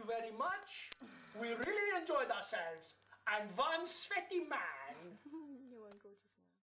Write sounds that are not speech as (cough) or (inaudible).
you very much. We really enjoyed ourselves. and one sweaty man. (laughs) you are gorgeous.